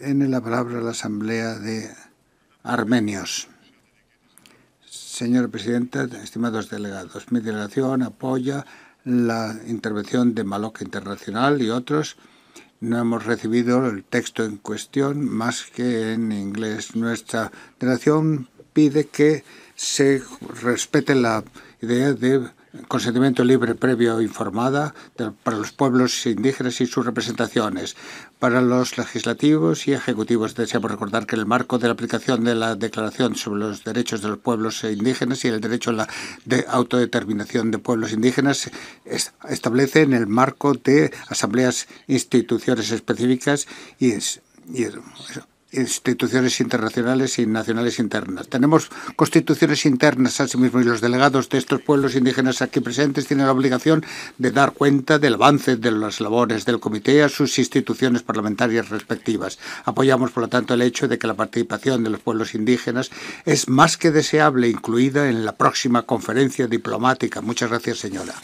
Tiene la palabra la Asamblea de Armenios. Señora Presidenta, estimados delegados, mi delegación apoya la intervención de Maloca Internacional y otros. No hemos recibido el texto en cuestión más que en inglés. Nuestra delegación pide que se respete la idea de consentimiento libre previo informada de, para los pueblos indígenas y sus representaciones. Para los legislativos y ejecutivos deseamos recordar que el marco de la aplicación de la Declaración sobre los Derechos de los Pueblos Indígenas y el derecho a la de autodeterminación de pueblos indígenas es, establece en el marco de asambleas instituciones específicas y y es instituciones internacionales y nacionales internas. Tenemos constituciones internas asimismo y los delegados de estos pueblos indígenas aquí presentes tienen la obligación de dar cuenta del avance de las labores del comité a sus instituciones parlamentarias respectivas. Apoyamos, por lo tanto, el hecho de que la participación de los pueblos indígenas es más que deseable incluida en la próxima conferencia diplomática. Muchas gracias, señora.